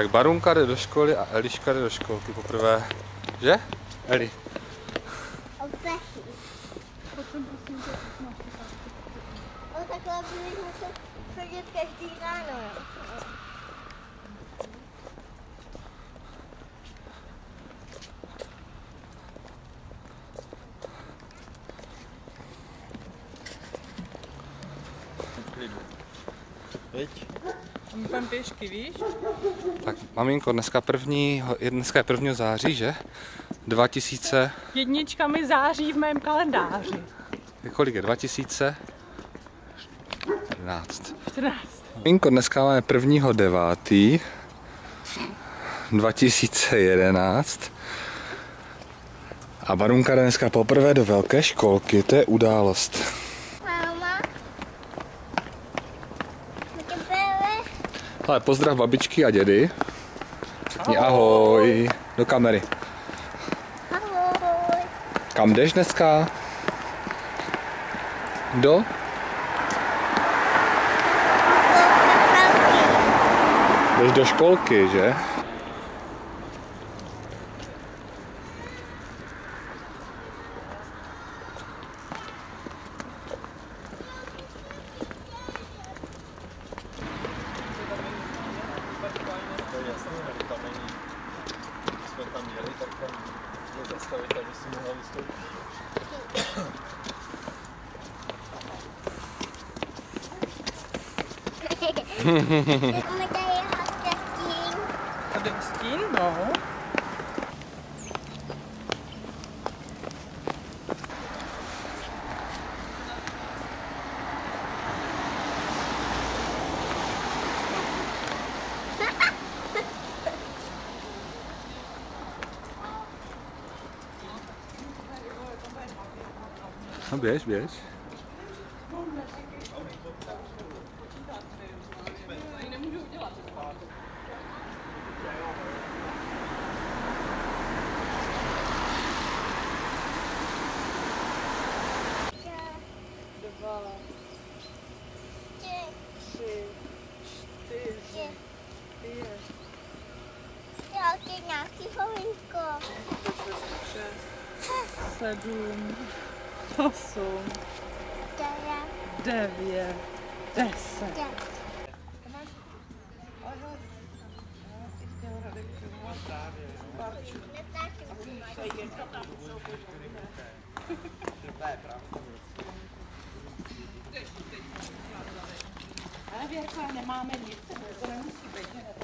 Tak Barunka jde do školy a Eliška jde do školky poprvé. Že? Eli. Takhle každý ráno. My půjdeme pěšky, víš? Tak maminko, dneska, první, dneska je 1. září, že? 2000, Jednička mi září v mém kalendáři. kolik je? 2014. 14. Maminko, dneska máme 1. 9. 2011. A Barunka jde dneska poprvé do velké školky, to je událost. Máma. Taky byly. Ale pozdrav babičky a dědy. Řekni ahoj do kamery. Ahoj. Kam jdeš dneska? Do? Jdeš do školky, že? To je jasný, ale tam není. Když jsme tam jeli, tak tam je zastavit, aby si mohla vystoupit. Máme tady hostěstín. Tady stín, no. No běž, běž. Sedm, osm, devět, deset. Ale Věrko, nemáme nic, to nemusí být.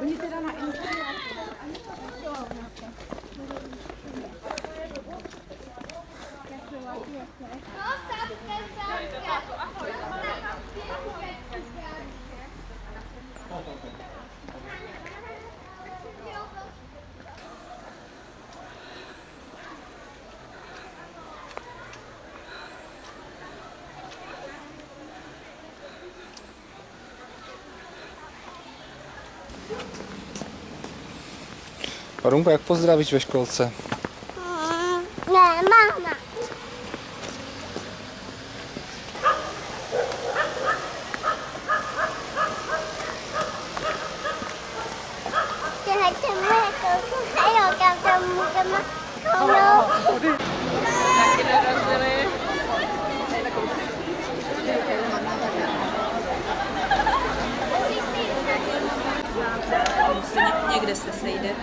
Oni teda na Barunko, jak pozdravíš ve školce? Mm, Ne, máma. Kouknout. Taky dorazili. Někde se sejdete.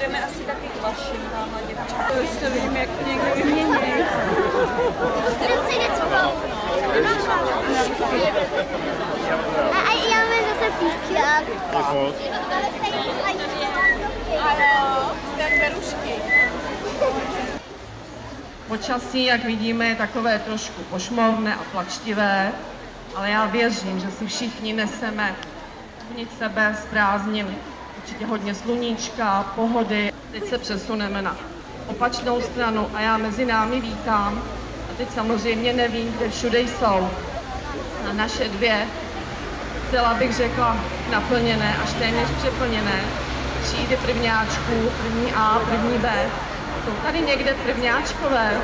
Jdeme asi taky k vašim tamhle děvčatům. To už to vidím, jak to někdo vymění. A, a já mám zase píčák. Počasí, jak vidíme, je takové trošku pošmovné a plačtivé, ale já věřím, že si všichni neseme uvnitř sebe z prázdnin určitě hodně sluníčka, pohody. Teď se přesuneme na opačnou stranu a já mezi námi vítám, a teď samozřejmě nevím, kde všude jsou, na naše dvě, celá bych řekla naplněné, až téměř přeplněné, třídy prvňáčků, první A, první B. Jsou tady někde prvňáčkové?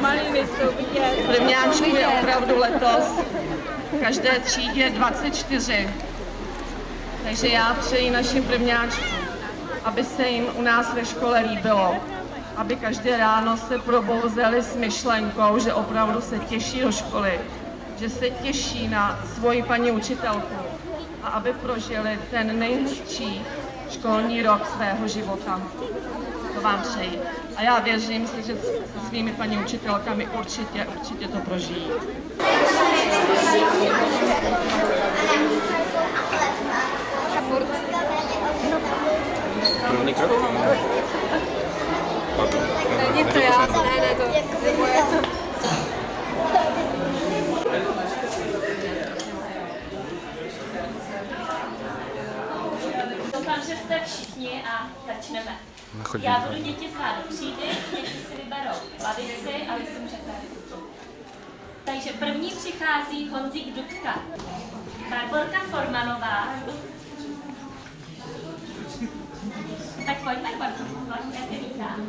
malými jsou vidět. Prvňáčků je opravdu letos každé třídě 24. Takže já přeji našim prvňáčkům, aby se jim u nás ve škole líbilo, aby každé ráno se probouzeli s myšlenkou, že opravdu se těší do školy, že se těší na svoji paní učitelku a aby prožili ten nejhezčí školní rok svého života. To vám přeji. A já věřím si, že se svými paní učitelkami určitě, určitě to prožijí. Pardon. Není to já, ne, ne, to je moje. Že jste všichni a začneme. Nechodím. Já budu děti zvát do třídy, děti si vyberou lavici a vy si můžete Takže první přichází Honzík Dudka, Barborka Formanová. Tak pojď, Barborko, pojď, já tě vítám.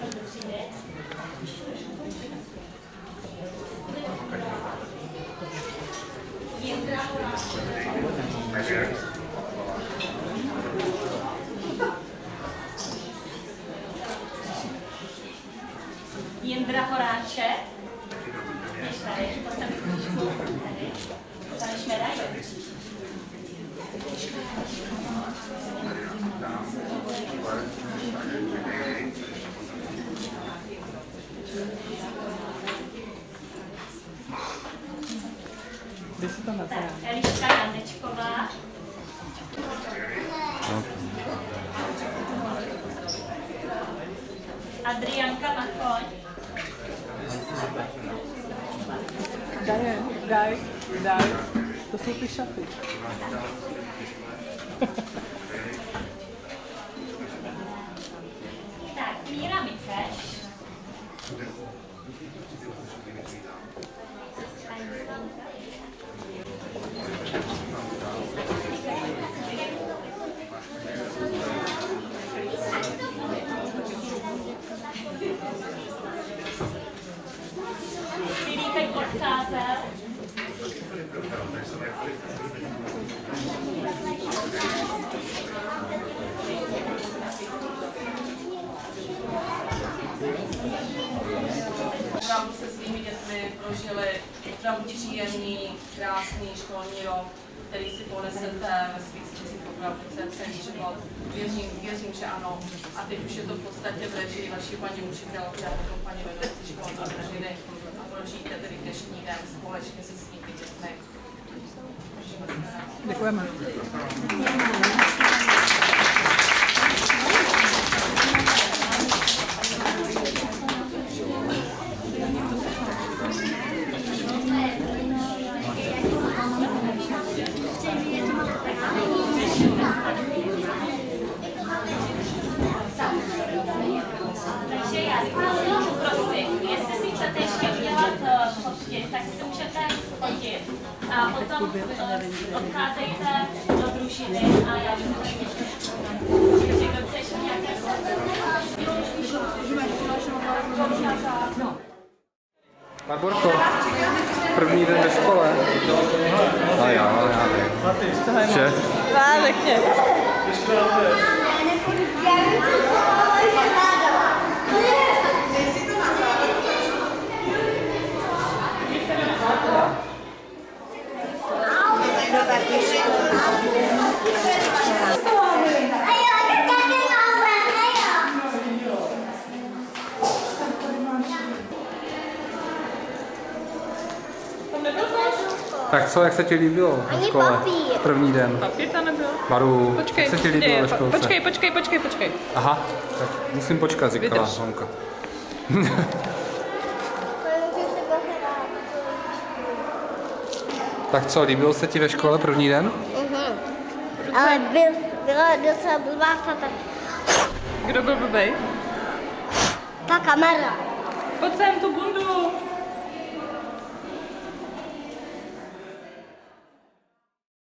Pojď do třídy. Jindra Jindra Tak, Eliška Janečková. Adrianka Machoň. Daj, daj, daj. To jsou ty šaty. Tak, Míra Mikeš. Filipek odcházel. Opravdu se svými dětmi prožili opravdu příjemný, krásný školní rok, který si ponesete ve svých srdcích opravdu celý život. Věřím, věřím, že ano. A teď už je to v podstatě v režii vaší paní učitelky a potom paní vedoucí školy a rodiny. A prožijte tedy dnešní den společně se svými dětmi. Děkujeme. Takže si můžete fotit. A potom eh, odcházejte do družiny a já bych to ještě Takže kdo chce ještě nějaké Barborko, první den ve škole. A já, já vím. Že? Vážně. Tak co, jak se ti líbilo ve Ani škole? papír. První den. Papír tam nebyl. Maru, Počkej, jak se ti líbilo ve školce? počkej, počkej, počkej, počkej. Aha, tak musím počkat, říkala Vydrž. Honka. Tak co, líbilo se ti ve škole první den? Ale byl, byla docela blbá ta, Kdo byl blbej? ta kamera. Pojď sem, tu